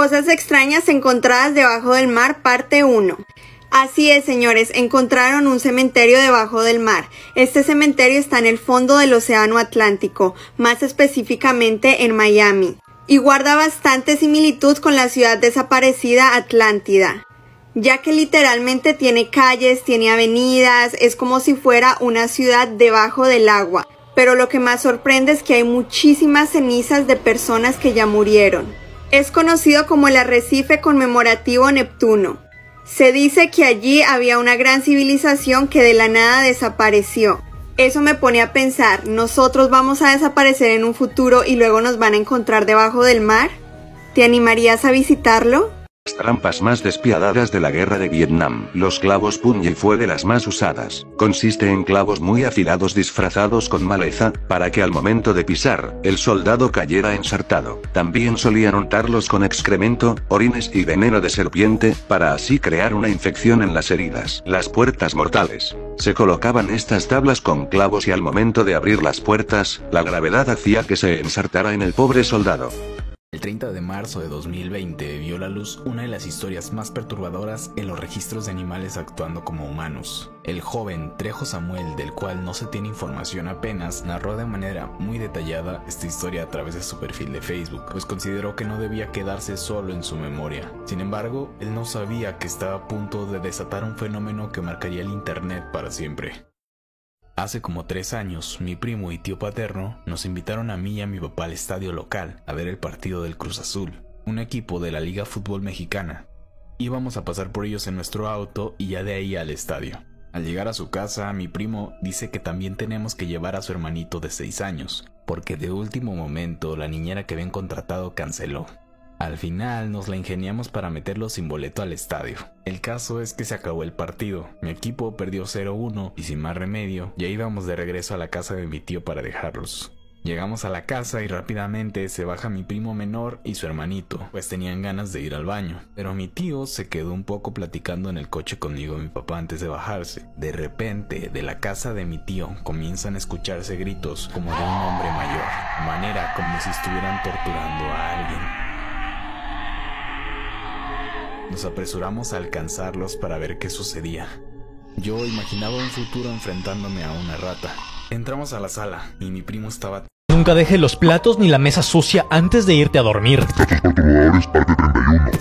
Cosas extrañas encontradas debajo del mar, parte 1. Así es, señores, encontraron un cementerio debajo del mar. Este cementerio está en el fondo del Océano Atlántico, más específicamente en Miami, y guarda bastante similitud con la ciudad desaparecida Atlántida, ya que literalmente tiene calles, tiene avenidas, es como si fuera una ciudad debajo del agua. Pero lo que más sorprende es que hay muchísimas cenizas de personas que ya murieron. Es conocido como el arrecife conmemorativo Neptuno. Se dice que allí había una gran civilización que de la nada desapareció. Eso me pone a pensar, ¿nosotros vamos a desaparecer en un futuro y luego nos van a encontrar debajo del mar? ¿Te animarías a visitarlo? Trampas más despiadadas de la guerra de Vietnam. Los clavos puñal fue de las más usadas. Consiste en clavos muy afilados disfrazados con maleza, para que al momento de pisar, el soldado cayera ensartado. También solían untarlos con excremento, orines y veneno de serpiente, para así crear una infección en las heridas. Las puertas mortales. Se colocaban estas tablas con clavos y al momento de abrir las puertas, la gravedad hacía que se ensartara en el pobre soldado. El 30 de marzo de 2020 vio la luz una de las historias más perturbadoras en los registros de animales actuando como humanos. El joven Trejo Samuel, del cual no se tiene información apenas, narró de manera muy detallada esta historia a través de su perfil de Facebook, pues consideró que no debía quedarse solo en su memoria. Sin embargo, él no sabía que estaba a punto de desatar un fenómeno que marcaría el Internet para siempre. Hace como tres años, mi primo y tío paterno nos invitaron a mí y a mi papá al estadio local a ver el partido del Cruz Azul, un equipo de la Liga Fútbol Mexicana. Íbamos a pasar por ellos en nuestro auto y ya de ahí al estadio. Al llegar a su casa, mi primo dice que también tenemos que llevar a su hermanito de seis años, porque de último momento la niñera que habían contratado canceló. Al final nos la ingeniamos para meterlo sin boleto al estadio. El caso es que se acabó el partido, mi equipo perdió 0-1 y sin más remedio ya íbamos de regreso a la casa de mi tío para dejarlos. Llegamos a la casa y rápidamente se baja mi primo menor y su hermanito, pues tenían ganas de ir al baño. Pero mi tío se quedó un poco platicando en el coche conmigo y mi papá antes de bajarse. De repente, de la casa de mi tío comienzan a escucharse gritos como de un hombre mayor, manera como si estuvieran torturando a alguien. Nos apresuramos a alcanzarlos para ver qué sucedía. Yo imaginaba un futuro enfrentándome a una rata. Entramos a la sala y mi primo estaba Nunca deje los platos ni la mesa sucia antes de irte a dormir.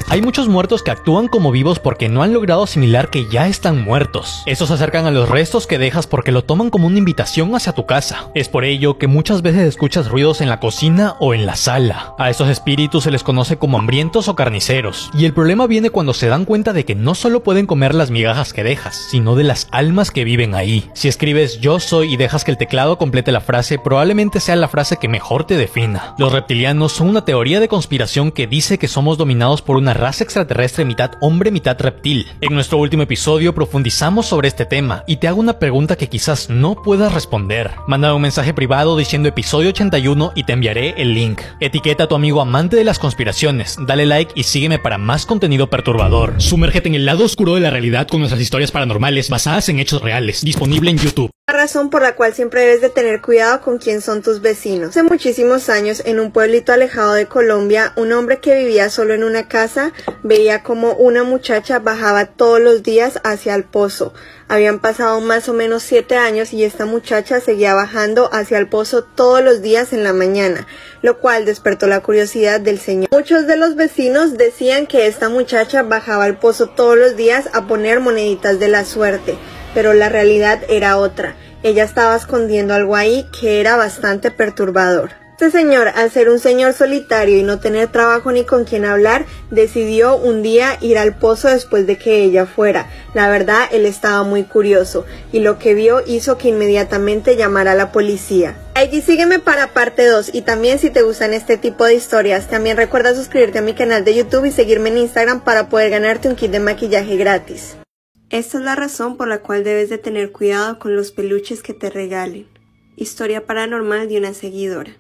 Hay muchos muertos que actúan como vivos porque no han logrado asimilar que ya están muertos. Estos se acercan a los restos que dejas porque lo toman como una invitación hacia tu casa. Es por ello que muchas veces escuchas ruidos en la cocina o en la sala. A estos espíritus se les conoce como hambrientos o carniceros. Y el problema viene cuando se dan cuenta de que no solo pueden comer las migajas que dejas, sino de las almas que viven ahí. Si escribes yo soy y dejas que el teclado complete la frase, probablemente sea la frase que mejor te defina. Los reptilianos son una teoría de conspiración que dice que somos dominados por una raza extraterrestre mitad hombre, mitad reptil. En nuestro último episodio profundizamos sobre este tema y te hago una pregunta que quizás no puedas responder. Manda un mensaje privado diciendo episodio 81 y te enviaré el link. Etiqueta a tu amigo amante de las conspiraciones, dale like y sígueme para más contenido perturbador. Sumérgete en el lado oscuro de la realidad con nuestras historias paranormales basadas en hechos reales, disponible en YouTube razón por la cual siempre debes de tener cuidado con quién son tus vecinos. Hace muchísimos años, en un pueblito alejado de Colombia, un hombre que vivía solo en una casa veía como una muchacha bajaba todos los días hacia el pozo. Habían pasado más o menos siete años y esta muchacha seguía bajando hacia el pozo todos los días en la mañana, lo cual despertó la curiosidad del señor. Muchos de los vecinos decían que esta muchacha bajaba al pozo todos los días a poner moneditas de la suerte pero la realidad era otra. Ella estaba escondiendo algo ahí que era bastante perturbador. Este señor, al ser un señor solitario y no tener trabajo ni con quien hablar, decidió un día ir al pozo después de que ella fuera. La verdad, él estaba muy curioso y lo que vio hizo que inmediatamente llamara a la policía. Aquí sígueme para parte 2 y también si te gustan este tipo de historias, también recuerda suscribirte a mi canal de YouTube y seguirme en Instagram para poder ganarte un kit de maquillaje gratis. Esta es la razón por la cual debes de tener cuidado con los peluches que te regalen. Historia paranormal de una seguidora.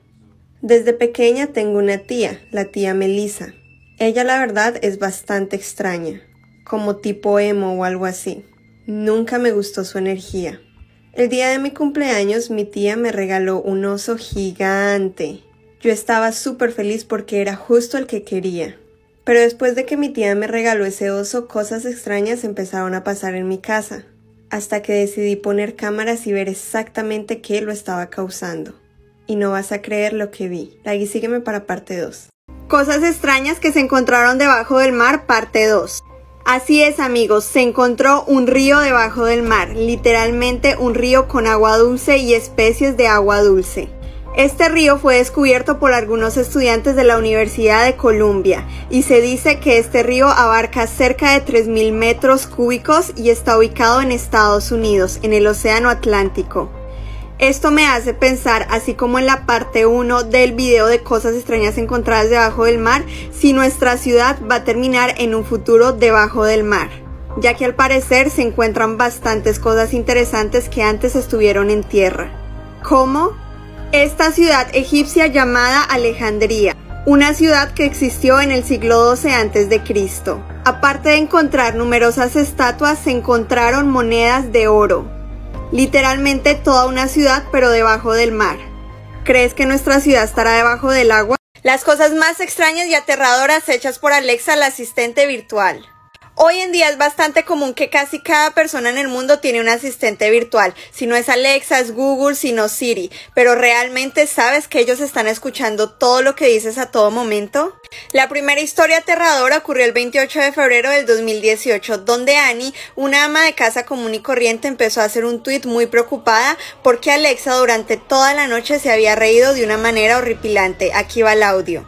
Desde pequeña tengo una tía, la tía Melissa. Ella la verdad es bastante extraña, como tipo emo o algo así. Nunca me gustó su energía. El día de mi cumpleaños mi tía me regaló un oso gigante. Yo estaba súper feliz porque era justo el que quería Pero después de que mi tía me regaló ese oso, cosas extrañas empezaron a pasar en mi casa, hasta que decidí poner cámaras y ver exactamente qué lo estaba causando. Y no vas a creer lo que vi. Lagui, sígueme para parte 2. Cosas extrañas que se encontraron debajo del mar, parte 2. Así es amigos, se encontró un río debajo del mar, literalmente un río con agua dulce y especies de agua dulce. Este río fue descubierto por algunos estudiantes de la Universidad de Columbia y se dice que este río abarca cerca de 3.000 metros cúbicos y está ubicado en Estados Unidos, en el Océano Atlántico. Esto me hace pensar, así como en la parte 1 del video de cosas extrañas encontradas debajo del mar, si nuestra ciudad va a terminar en un futuro debajo del mar, ya que al parecer se encuentran bastantes cosas interesantes que antes estuvieron en tierra. ¿Cómo? Esta ciudad egipcia llamada Alejandría, una ciudad que existió en el siglo XII a.C. Aparte de encontrar numerosas estatuas, se encontraron monedas de oro, literalmente toda una ciudad pero debajo del mar. ¿Crees que nuestra ciudad estará debajo del agua? Las cosas más extrañas y aterradoras hechas por Alexa, la asistente virtual. Hoy en día es bastante común que casi cada persona en el mundo tiene un asistente virtual. Si no es Alexa, es Google, si no Siri. Pero realmente sabes que ellos están escuchando todo lo que dices a todo momento. La primera historia aterradora ocurrió el 28 de febrero del 2018, donde Annie, una ama de casa común y corriente, empezó a hacer un tweet muy preocupada porque Alexa durante toda la noche se había reído de una manera horripilante. Aquí va el audio.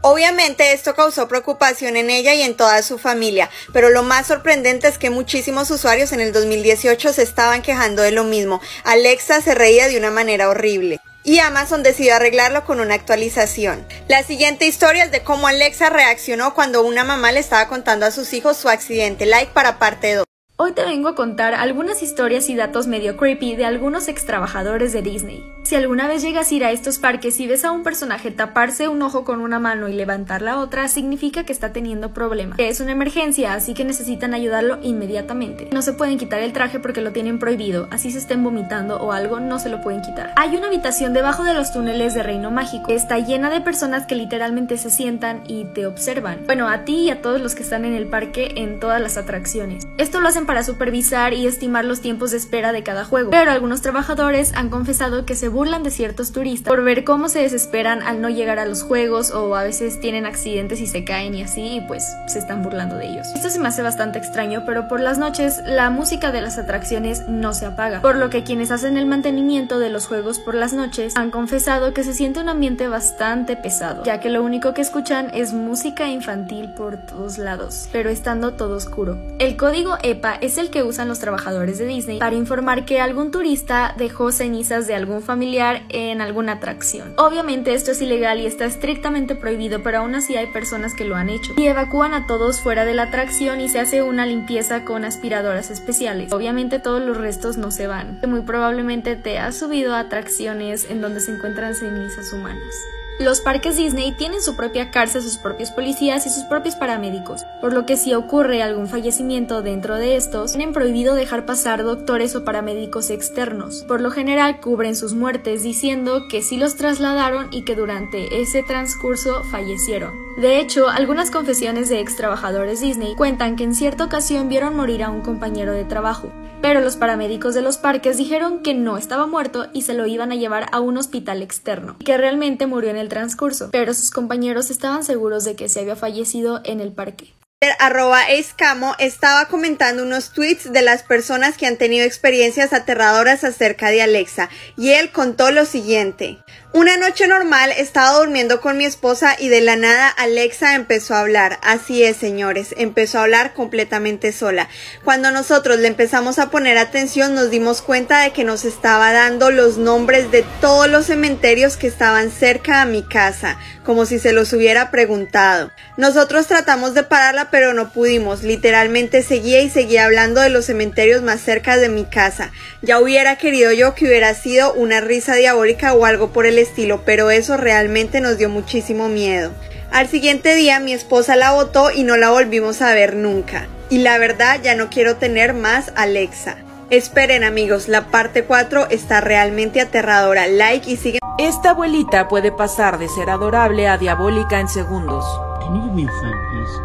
Obviamente esto causó preocupación en ella y en toda su familia, pero lo más sorprendente es que muchísimos usuarios en el 2018 se estaban quejando de lo mismo. Alexa se reía de una manera horrible y Amazon decidió arreglarlo con una actualización. La siguiente historia es de cómo Alexa reaccionó cuando una mamá le estaba contando a sus hijos su accidente. Like para parte 2. Hoy te vengo a contar algunas historias y datos medio creepy de algunos ex trabajadores de Disney. Si alguna vez llegas a ir a estos parques y ves a un personaje taparse un ojo con una mano y levantar la otra, significa que está teniendo problemas. Es una emergencia, así que necesitan ayudarlo inmediatamente. No se pueden quitar el traje porque lo tienen prohibido, así se estén vomitando o algo, no se lo pueden quitar. Hay una habitación debajo de los túneles de Reino Mágico. Está llena de personas que literalmente se sientan y te observan. Bueno, a ti y a todos los que están en el parque en todas las atracciones. Esto lo hacen para supervisar y estimar los tiempos de espera de cada juego, pero algunos trabajadores han confesado que se burlan de ciertos turistas por ver cómo se desesperan al no llegar a los juegos o a veces tienen accidentes y se caen y así y pues se están burlando de ellos. Esto se me hace bastante extraño, pero por las noches la música de las atracciones no se apaga, por lo que quienes hacen el mantenimiento de los juegos por las noches han confesado que se siente un ambiente bastante pesado, ya que lo único que escuchan es música infantil por todos lados, pero estando todo oscuro. El código EPA es el que usan los trabajadores de Disney para informar que algún turista dejó cenizas de algún familiar en alguna atracción. Obviamente esto es ilegal y está estrictamente prohibido, pero aún así hay personas que lo han hecho. Y evacúan a todos fuera de la atracción y se hace una limpieza con aspiradoras especiales. Obviamente todos los restos no se van. Muy probablemente te has subido a atracciones en donde se encuentran cenizas humanas. Los parques Disney tienen su propia cárcel, sus propios policías y sus propios paramédicos, por lo que si ocurre algún fallecimiento dentro de estos, tienen prohibido dejar pasar doctores o paramédicos externos. Por lo general cubren sus muertes diciendo que sí los trasladaron y que durante ese transcurso fallecieron. De hecho, algunas confesiones de ex trabajadores Disney cuentan que en cierta ocasión vieron morir a un compañero de trabajo, pero los paramédicos de los parques dijeron que no estaba muerto y se lo iban a llevar a un hospital externo, que realmente murió en el transcurso, pero sus compañeros estaban seguros de que se había fallecido en el parque arroba escamo estaba comentando unos tweets de las personas que han tenido experiencias aterradoras acerca de Alexa y él contó lo siguiente. Una noche normal estaba durmiendo con mi esposa y de la nada Alexa empezó a hablar. Así es, señores, empezó a hablar completamente sola. Cuando nosotros le empezamos a poner atención nos dimos cuenta de que nos estaba dando los nombres de todos los cementerios que estaban cerca a mi casa, como si se los hubiera preguntado. Nosotros tratamos de pararla pero no pudimos. Literalmente seguía y seguía hablando de los cementerios más cerca de mi casa. Ya hubiera querido yo que hubiera sido una risa diabólica o algo por el estilo, pero eso realmente nos dio muchísimo miedo. Al siguiente día mi esposa la votó y no la volvimos a ver nunca. Y la verdad ya no quiero tener más Alexa. Esperen amigos, la parte 4 está realmente aterradora. Like y sigue. Esta abuelita puede pasar de ser adorable a diabólica en segundos. Can you give me your phone, please?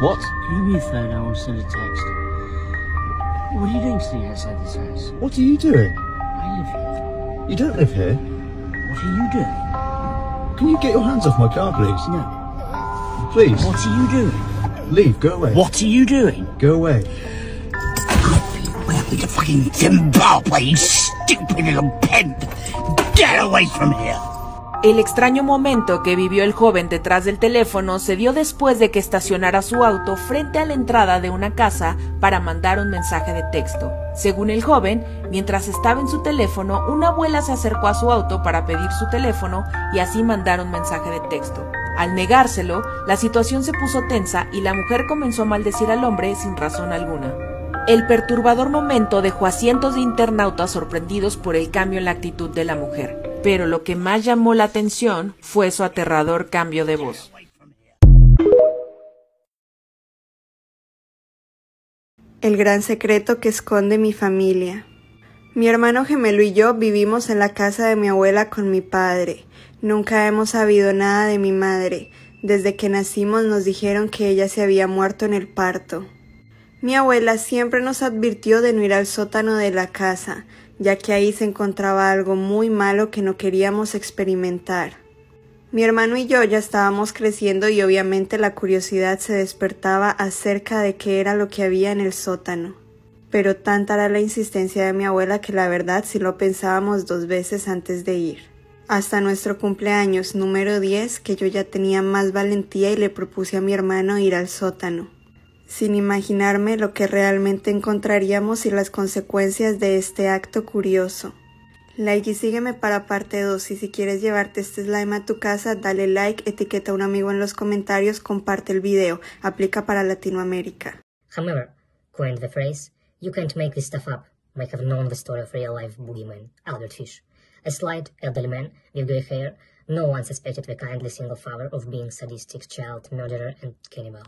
What? Can you give me your phone? I want to send a text. What are you doing sitting outside this house? What are you doing? I live here. You don't live here. What are you doing? Can you get your hands off my car, please? No. Please. What are you doing? Leave. Go away. What are you doing? Go away. Welcome to fucking Zimbabwe, you stupid little pimp! Get away from here! El extraño momento que vivió el joven detrás del teléfono se dio después de que estacionara su auto frente a la entrada de una casa para mandar un mensaje de texto. Según el joven, mientras estaba en su teléfono, una abuela se acercó a su auto para pedir su teléfono y así mandar un mensaje de texto. Al negárselo, la situación se puso tensa y la mujer comenzó a maldecir al hombre sin razón alguna. El perturbador momento dejó a cientos de internautas sorprendidos por el cambio en la actitud de la mujer pero lo que más llamó la atención fue su aterrador cambio de voz. El gran secreto que esconde mi familia. Mi hermano gemelo y yo vivimos en la casa de mi abuela con mi padre. Nunca hemos sabido nada de mi madre. Desde que nacimos nos dijeron que ella se había muerto en el parto. Mi abuela siempre nos advirtió de no ir al sótano de la casa, ya que ahí se encontraba algo muy malo que no queríamos experimentar. Mi hermano y yo ya estábamos creciendo y obviamente la curiosidad se despertaba acerca de qué era lo que había en el sótano. Pero tanta era la insistencia de mi abuela que la verdad sí lo pensábamos dos veces antes de ir. Hasta nuestro cumpleaños número 10 que yo ya tenía más valentía y le propuse a mi hermano ir al sótano sin imaginarme lo que realmente encontraríamos y las consecuencias de este acto curioso. Like y sígueme para parte 2 y si quieres llevarte este slime a tu casa, dale like, etiqueta a un amigo en los comentarios, comparte el video, aplica para Latinoamérica. However, coined the phrase, you can't make this stuff up, might have known the story of real-life boogeyman, Albert Fish. A slight, elderly man with grey hair, no one suspected the kindly single father of being sadistic child murderer and cannibal.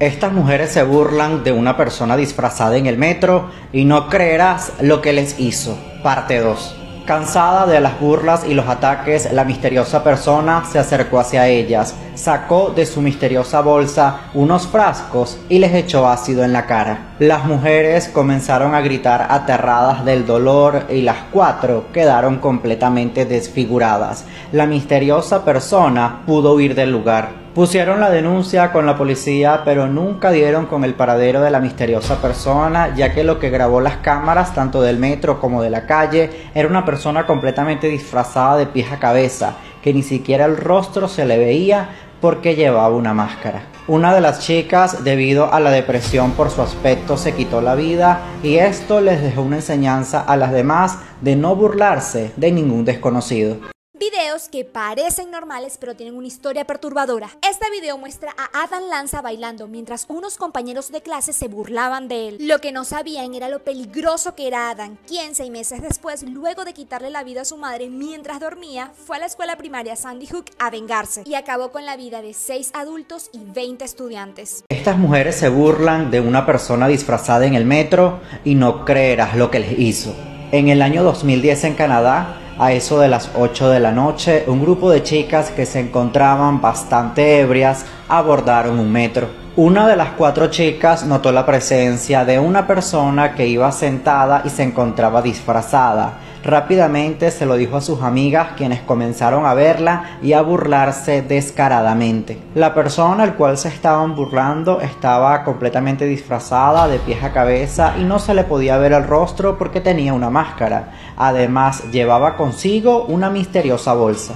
Estas mujeres se burlan de una persona disfrazada en el metro y no creerás lo que les hizo. Parte 2. Cansada de las burlas y los ataques, la misteriosa persona se acercó hacia ellas, sacó de su misteriosa bolsa unos frascos y les echó ácido en la cara. Las mujeres comenzaron a gritar aterradas del dolor y las cuatro quedaron completamente desfiguradas. La misteriosa persona pudo huir del lugar. Pusieron la denuncia con la policía, pero nunca dieron con el paradero de la misteriosa persona, ya que lo que grabó las cámaras, tanto del metro como de la calle, era una persona completamente disfrazada de pies a cabeza, que ni siquiera el rostro se le veía porque llevaba una máscara. Una de las chicas, debido a la depresión por su aspecto, se quitó la vida y esto les dejó una enseñanza a las demás de no burlarse de ningún desconocido. Videos que parecen normales pero tienen una historia perturbadora. Este video muestra a Adam Lanza bailando mientras unos compañeros de clase se burlaban de él. Lo que no sabían era lo peligroso que era Adam, quien seis meses después, luego de quitarle la vida a su madre mientras dormía, fue a la escuela primaria Sandy Hook a vengarse y acabó con la vida de seis adultos y 20 estudiantes. Estas mujeres se burlan de una persona disfrazada en el metro y no creerás lo que les hizo. En el año 2010 en Canadá, a eso de las 8 de la noche, un grupo de chicas que se encontraban bastante ebrias abordaron un metro. Una de las cuatro chicas notó la presencia de una persona que iba sentada y se encontraba disfrazada. Rápidamente se lo dijo a sus amigas quienes comenzaron a verla y a burlarse descaradamente. La persona al cual se estaban burlando estaba completamente disfrazada de pies a cabeza y no se le podía ver el rostro porque tenía una máscara. Además llevaba consigo una misteriosa bolsa.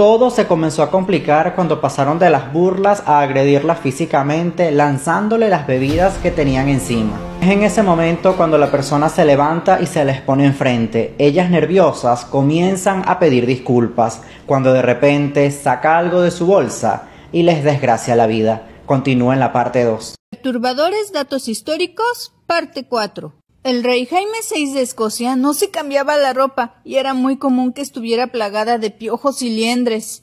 Todo se comenzó a complicar cuando pasaron de las burlas a agredirla físicamente lanzándole las bebidas que tenían encima. Es en ese momento cuando la persona se levanta y se les pone enfrente. Ellas nerviosas comienzan a pedir disculpas cuando de repente saca algo de su bolsa y les desgracia la vida. Continúa en la parte 2. Perturbadores datos históricos, parte 4. El rey Jaime VI de Escocia no se cambiaba la ropa y era muy común que estuviera plagada de piojos y liendres.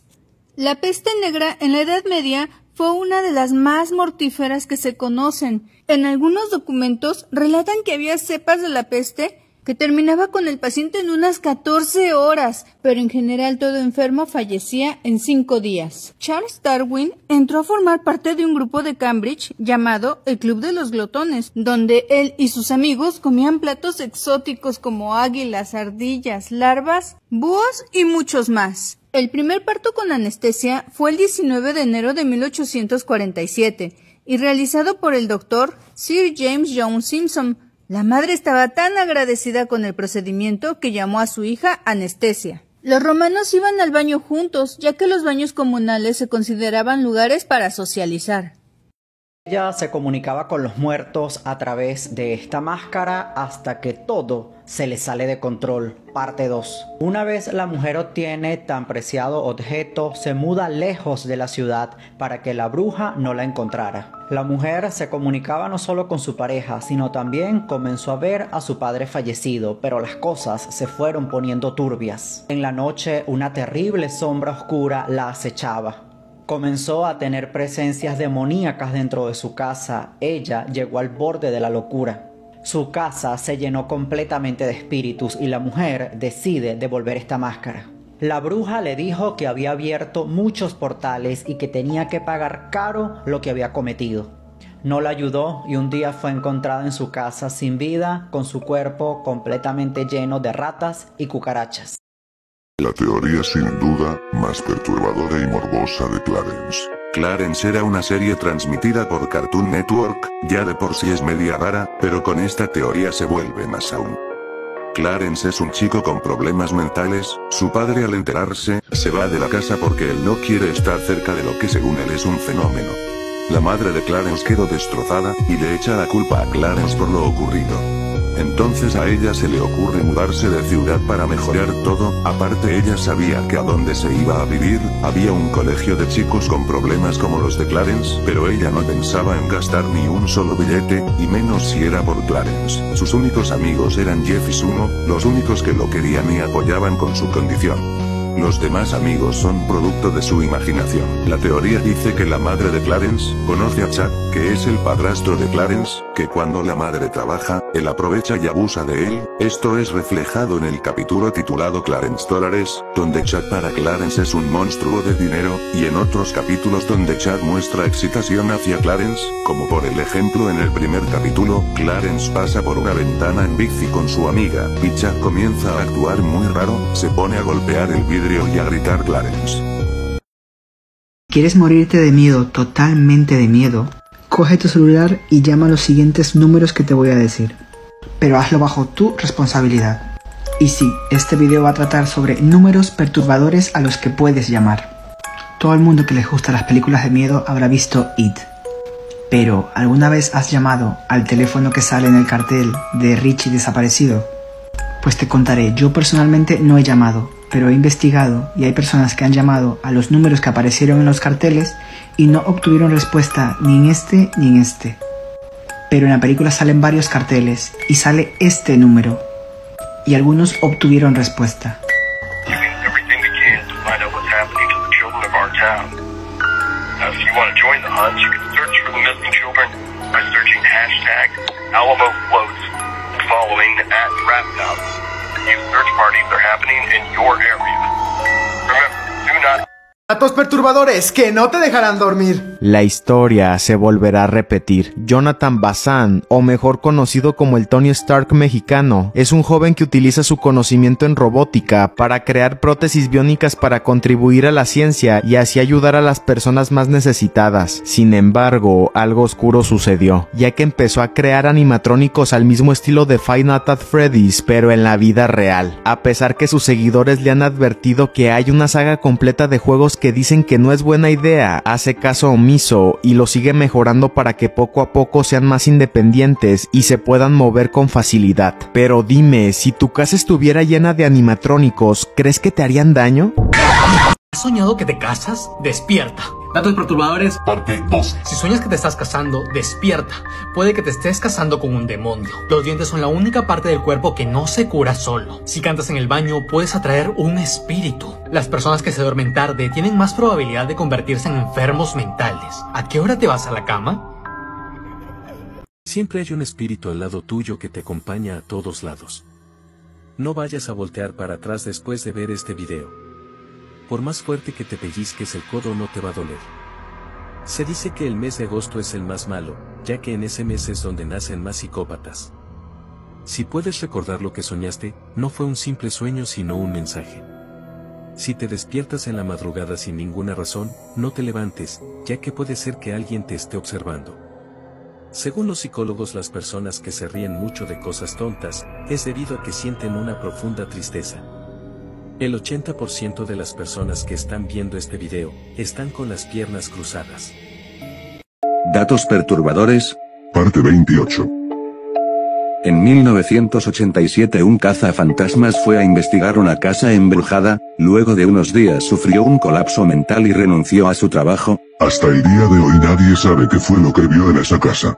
La peste negra en la Edad Media fue una de las más mortíferas que se conocen. En algunos documentos relatan que había cepas de la peste que terminaba con el paciente en unas 14 horas, pero en general todo enfermo fallecía en 5 días. Charles Darwin entró a formar parte de un grupo de Cambridge llamado el Club de los Glotones, donde él y sus amigos comían platos exóticos como águilas, ardillas, larvas, búhos y muchos más. El primer parto con anestesia fue el 19 de enero de 1847 y realizado por el doctor Sir James John Simpson, la madre estaba tan agradecida con el procedimiento que llamó a su hija Anestesia. Los romanos iban al baño juntos, ya que los baños comunales se consideraban lugares para socializar. Ella se comunicaba con los muertos a través de esta máscara hasta que todo se le sale de control. Parte 2. Una vez la mujer obtiene tan preciado objeto, se muda lejos de la ciudad para que la bruja no la encontrara. La mujer se comunicaba no solo con su pareja, sino también comenzó a ver a su padre fallecido, pero las cosas se fueron poniendo turbias. En la noche una terrible sombra oscura la acechaba. Comenzó a tener presencias demoníacas dentro de su casa. Ella llegó al borde de la locura. Su casa se llenó completamente de espíritus y la mujer decide devolver esta máscara. La bruja le dijo que había abierto muchos portales y que tenía que pagar caro lo que había cometido. No la ayudó y un día fue encontrada en su casa sin vida, con su cuerpo completamente lleno de ratas y cucarachas. La teoría sin duda más perturbadora y morbosa de Clarence. Clarence era una serie transmitida por Cartoon Network, ya de por sí es media rara, pero con esta teoría se vuelve más aún. Clarence es un chico con problemas mentales, su padre al enterarse, se va de la casa porque él no quiere estar cerca de lo que según él es un fenómeno. La madre de Clarence quedó destrozada, y le echa la culpa a Clarence por lo ocurrido. Entonces a ella se le ocurre mudarse de ciudad para mejorar todo, aparte ella sabía que a donde se iba a vivir, había un colegio de chicos con problemas como los de Clarence, pero ella no pensaba en gastar ni un solo billete, y menos si era por Clarence. Sus únicos amigos eran Jeff y Sumo, los únicos que lo querían y apoyaban con su condición. Los demás amigos son producto de su imaginación. La teoría dice que la madre de Clarence, conoce a Chad, que es el padrastro de Clarence, que cuando la madre trabaja, él aprovecha y abusa de él, esto es reflejado en el capítulo titulado Clarence Dólares, donde Chad para Clarence es un monstruo de dinero, y en otros capítulos donde Chad muestra excitación hacia Clarence, como por el ejemplo en el primer capítulo, Clarence pasa por una ventana en bici con su amiga, y Chad comienza a actuar muy raro, se pone a golpear el vidrio y a gritar Clarence. ¿Quieres morirte de miedo, totalmente de miedo? Coge tu celular y llama a los siguientes números que te voy a decir. Pero hazlo bajo tu responsabilidad. Y sí, este video va a tratar sobre números perturbadores a los que puedes llamar. Todo el mundo que les gusta las películas de miedo habrá visto It. Pero, ¿alguna vez has llamado al teléfono que sale en el cartel de Richie desaparecido? Pues te contaré, yo personalmente no he llamado, pero he investigado y hay personas que han llamado a los números que aparecieron en los carteles y no obtuvieron respuesta ni en este ni en este. Pero en la película salen varios carteles y sale este número y algunos obtuvieron respuesta. Alamo Floats following at. Parties are happening in your area. Datos perturbadores que no te dejarán dormir. La historia se volverá a repetir. Jonathan Bazán, o mejor conocido como el Tony Stark mexicano, es un joven que utiliza su conocimiento en robótica para crear prótesis biónicas para contribuir a la ciencia y así ayudar a las personas más necesitadas. Sin embargo, algo oscuro sucedió, ya que empezó a crear animatrónicos al mismo estilo de Five Nights at Freddy's, pero en la vida real. A pesar que sus seguidores le han advertido que hay una saga completa de juegos que dicen que no es buena idea, hace caso omiso y lo sigue mejorando para que poco a poco sean más independientes y se puedan mover con facilidad. Pero dime, si tu casa estuviera llena de animatrónicos, ¿crees que te harían daño? ¿Has soñado que te casas? Despierta. Datos perturbadores. Parte 12. Si sueñas que te estás casando, despierta. Puede que te estés casando con un demonio. Los dientes son la única parte del cuerpo que no se cura solo. Si cantas en el baño, puedes atraer un espíritu. Las personas que se duermen tarde tienen más probabilidad de convertirse en enfermos mentales. ¿A qué hora te vas a la cama? Siempre hay un espíritu al lado tuyo que te acompaña a todos lados. No vayas a voltear para atrás después de ver este video. Por más fuerte que te pellizques el codo no te va a doler. Se dice que el mes de agosto es el más malo, ya que en ese mes es donde nacen más psicópatas. Si puedes recordar lo que soñaste, no fue un simple sueño sino un mensaje. Si te despiertas en la madrugada sin ninguna razón, no te levantes, ya que puede ser que alguien te esté observando. Según los psicólogos las personas que se ríen mucho de cosas tontas, es debido a que sienten una profunda tristeza. El 80% de las personas que están viendo este video, están con las piernas cruzadas. Datos perturbadores. Parte 28. En 1987 un cazafantasmas fue a investigar una casa embrujada, luego de unos días sufrió un colapso mental y renunció a su trabajo. Hasta el día de hoy nadie sabe qué fue lo que vio en esa casa.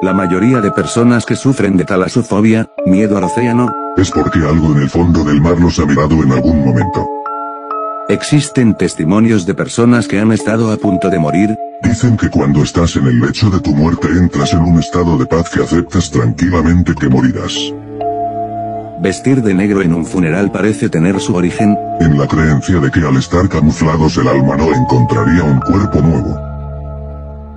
La mayoría de personas que sufren de talasofobia, miedo al océano, Es porque algo en el fondo del mar los ha mirado en algún momento. existen testimonios de personas que han estado a punto de morir, Dicen que cuando estás en el lecho de tu muerte entras en un estado de paz que aceptas tranquilamente que morirás. vestir de negro en un funeral parece tener su origen, En la creencia de que al estar camuflados el alma no encontraría un cuerpo nuevo.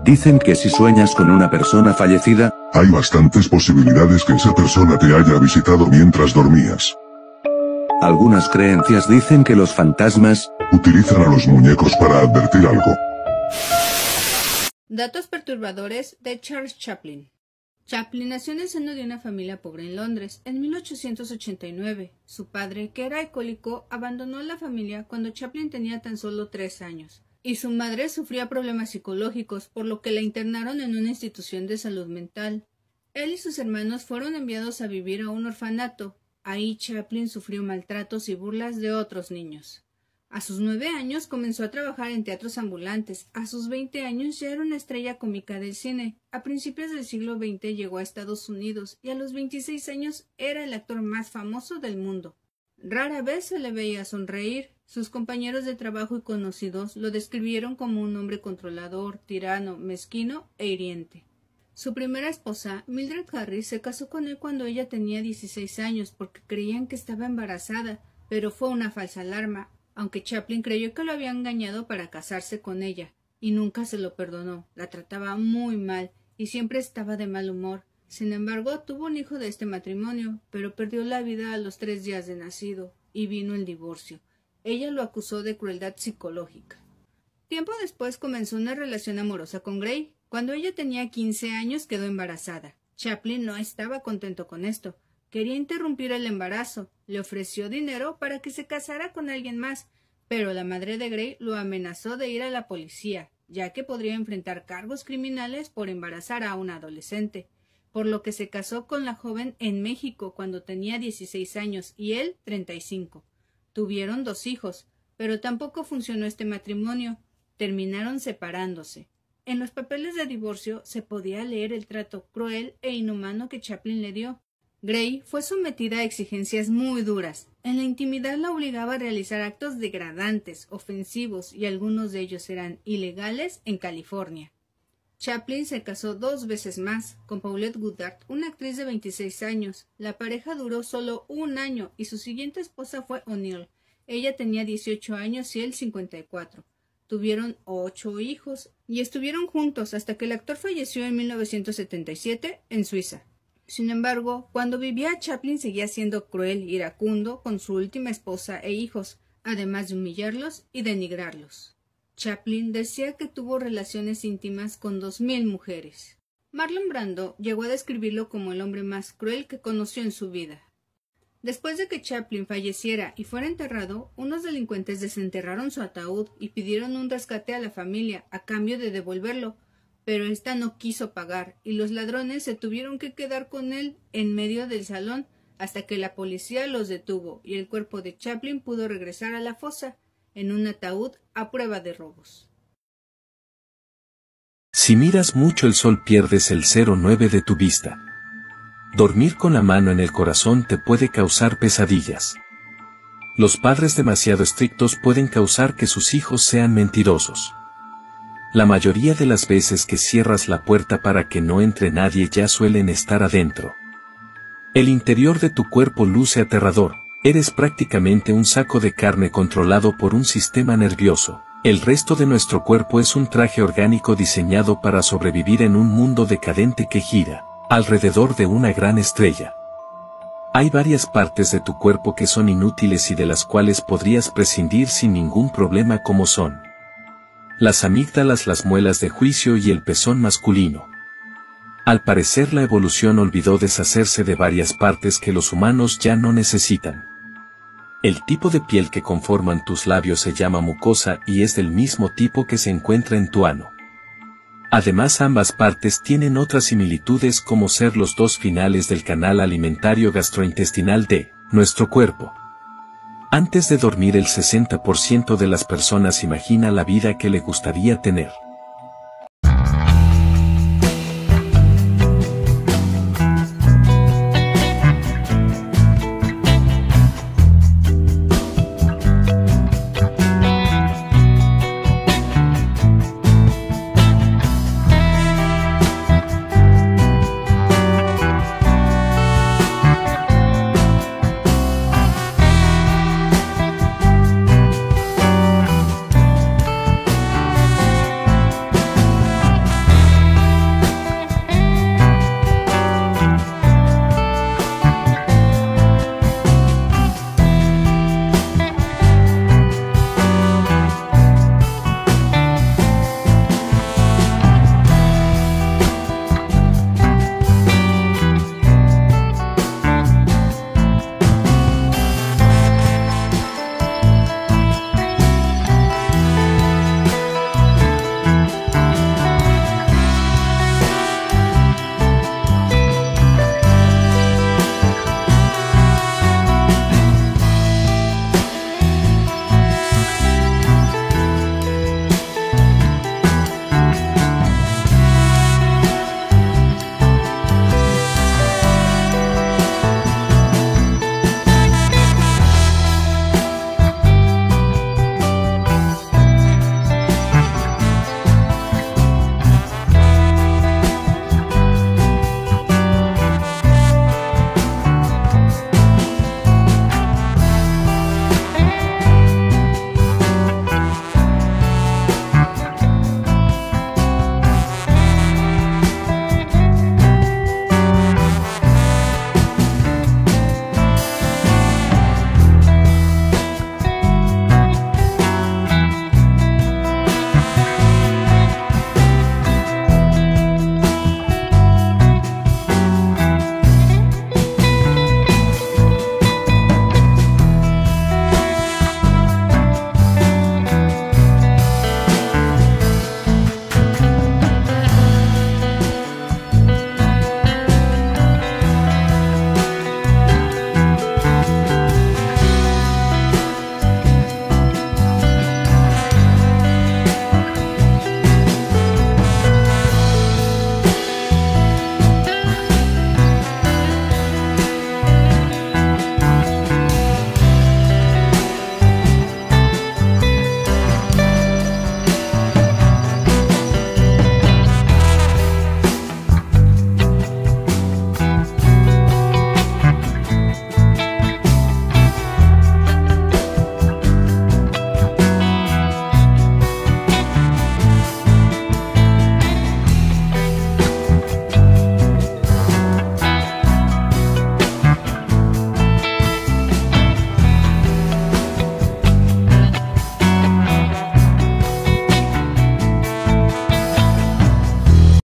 Dicen que si sueñas con una persona fallecida, Hay bastantes posibilidades que esa persona te haya visitado mientras dormías. algunas creencias dicen que los fantasmas, Utilizan a los muñecos para advertir algo. Datos perturbadores de Charles Chaplin. Chaplin nació en el seno de una familia pobre en Londres en 1889. Su padre, que era alcohólico, abandonó a la familia cuando Chaplin tenía tan solo tres años, y su madre sufría problemas psicológicos, por lo que la internaron en una institución de salud mental. Él y sus hermanos fueron enviados a vivir a un orfanato. Ahí Chaplin sufrió maltratos y burlas de otros niños. A sus nueve años comenzó a trabajar en teatros ambulantes. A sus veinte años ya era una estrella cómica del cine. A principios del siglo XX llegó a Estados Unidos y a los veintiséis años era el actor más famoso del mundo. Rara vez se le veía sonreír. Sus compañeros de trabajo y conocidos lo describieron como un hombre controlador, tirano, mezquino e hiriente. Su primera esposa, Mildred Harris, se casó con él cuando ella tenía 16 años porque creían que estaba embarazada, pero fue una falsa alarma, aunque Chaplin creyó que lo había engañado para casarse con ella, y nunca se lo perdonó. La trataba muy mal y siempre estaba de mal humor. Sin embargo, tuvo un hijo de este matrimonio, pero perdió la vida a los tres días de nacido, y vino el divorcio. Ella lo acusó de crueldad psicológica. Tiempo después comenzó una relación amorosa con Gray. Cuando ella tenía quince años quedó embarazada. Chaplin no estaba contento con esto. Quería interrumpir el embarazo. Le ofreció dinero para que se casara con alguien más, pero la madre de Gray lo amenazó de ir a la policía, ya que podría enfrentar cargos criminales por embarazar a una adolescente, por lo que se casó con la joven en México cuando tenía 16 años y él 35. Tuvieron dos hijos, pero tampoco funcionó este matrimonio. Terminaron separándose. En los papeles de divorcio se podía leer el trato cruel e inhumano que Chaplin le dio. Gray fue sometida a exigencias muy duras. En la intimidad la obligaba a realizar actos degradantes, ofensivos y algunos de ellos eran ilegales en California. Chaplin se casó dos veces más, con Paulette Goddard, una actriz de 26 años. La pareja duró solo un año y su siguiente esposa fue O'Neill. Ella tenía 18 años y él 54. Tuvieron ocho hijos y estuvieron juntos hasta que el actor falleció en 1977 en Suiza. Sin embargo, cuando vivía Chaplin seguía siendo cruel y iracundo con su última esposa e hijos, además de humillarlos y denigrarlos. Chaplin decía que tuvo relaciones íntimas con dos mil mujeres. Marlon Brando llegó a describirlo como el hombre más cruel que conoció en su vida. Después de que Chaplin falleciera y fuera enterrado, unos delincuentes desenterraron su ataúd y pidieron un rescate a la familia a cambio de devolverlo, pero ésta no quiso pagar y los ladrones se tuvieron que quedar con él en medio del salón hasta que la policía los detuvo y el cuerpo de Chaplin pudo regresar a la fosa en un ataúd a prueba de robos. Si miras mucho el sol pierdes el 09 de tu vista. Dormir con la mano en el corazón te puede causar pesadillas. Los padres demasiado estrictos pueden causar que sus hijos sean mentirosos. La mayoría de las veces que cierras la puerta para que no entre nadie ya suelen estar adentro. El interior de tu cuerpo luce aterrador, Eres prácticamente un saco de carne controlado por un sistema nervioso. El resto de nuestro cuerpo es un traje orgánico diseñado para sobrevivir en un mundo decadente que gira alrededor de una gran estrella. Hay varias partes de tu cuerpo que son inútiles y de las cuales podrías prescindir sin ningún problema como son las amígdalas, las muelas de juicio y el pezón masculino. Al parecer la evolución olvidó deshacerse de varias partes que los humanos ya no necesitan. El tipo de piel que conforman tus labios se llama mucosa y es del mismo tipo que se encuentra en tu ano. Además ambas partes tienen otras similitudes como ser los dos finales del canal alimentario gastrointestinal de nuestro cuerpo. Antes de dormir el 60% de las personas imagina la vida que le gustaría tener.